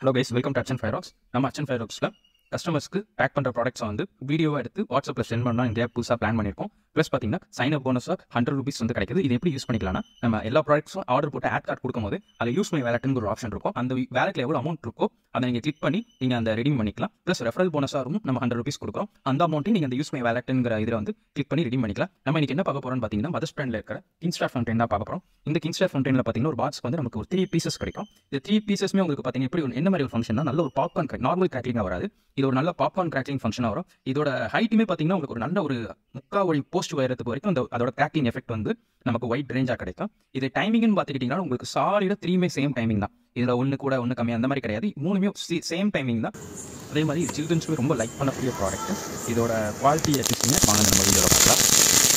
Hello guys welcome to Achan ஃபைராக்ஸ் நம்ம அச்சன் ஃபைராக்ஸில் கஸ்டமர்ஸ்க்கு pack பண்ணுற ப்ராடக்ட்ஸை வந்து வீடியோவாக எடுத்து வாட்ஸ்அப்பில் சென்ட் பண்ணால் இந்தியா புதுசாக பிளான் பண்ணியிருக்கோம் ப்ளஸ் பார்த்தீங்கன்னா சைன் அப் போனஸாக ஹண்ட்ரட் ருபீஸ் வந்து கிடைக்குது. இது எப்படி யூஸ் பண்ணிக்கலாம்னா நம்ம எல்லா ப்ராடக்ட்ஸும் ஆர்டர் போட்டு ஆட் கார்டு கொடுக்கும்போது அதில் யூஸ் மை வேலட்டுங்கிற ஒரு ஆப்ஷன் இருக்கும். அந்த வேலட்டில் எவ்வளோ அமௌண்ட் இருக்கோ அதை நீங்கள் கிளிக் பண்ணி நீங்கள் அந்த ரெடீம் பண்ணிக்கலாம். ப்ளஸ் ரெஃபரல் போனஸாக இருக்கும் நம்ம ஹண்ட்ரட் ருபீஸ் கொடுக்குறோம். அந்த அமௌண்ட்டையும் நீங்கள் அந்த யூஸ் மை வேலட்டுங்கிற இதில் வந்து கிளிக் பண்ணி ரெடீம் பண்ணிக்கலாம். நம்ம இன்னைக்கு என்ன பார்க்க போகிறோம்னு பார்த்தீங்கன்னா மதர்ஸ் பிராண்டில் இருக்கிற கிங்ஸ்டார் ஃபவுண்டைன் தான் பார்க்க போகிறோம் இந்த கிங்ஸ்டார் ஃபவுண்டைனில் பார்த்தீங்கன்னா ஒரு பாக்ஸ் வந்து நமக்கு ஒரு த்ரீ பீசஸ் கிடைக்கும். இந்த த்ரீ பீசஸ்மே உங்களுக்கு பார்த்தீங்கன்னா எப்படி என்ன மாதிரி ஒரு ஃபங்க்ஷன் நல்ல ஒரு பாப்கார்ன் நார்மல் கிராக்லிங்காக வராது. இது ஒரு நல்ல பாப்கார்ன் கிராக்லிங் ஃபங்க்ஷனாக வரும். இதோட ஹைட்டுமே பார்த்தீங்கன்னா உங்களுக்கு ஒரு நல்ல ஒரு முக்கா ஒளி போஸ்ட் உயரத்துக்கு வரைக்கும் அந்த அதோட கிராக்கிங் எஃபெக்ட் வந்து நமக்கு ஒயிட் ரேஞ்சாக கிடைக்கும். இது டைமிங்னு பார்த்துக்கிட்டிங்கன்னா உங்களுக்கு சாலிடாக த்ரீமே சேம் டைமிங் தான். இதில் ஒன்று கூட ஒன்று கம்மி அந்த மாதிரி கிடையாது. மூணுமே சேம் டைமிங் தான். அதே மாதிரி சில்ட்ரன்ஸுமே ரொம்ப லைக் பண்ணக்கூடிய ப்ராடக்ட் இதோட குவாலிட்டி எஃபிஷியன்ட் வாங்க நம்ம வீடியோவில் பார்க்கலாம்.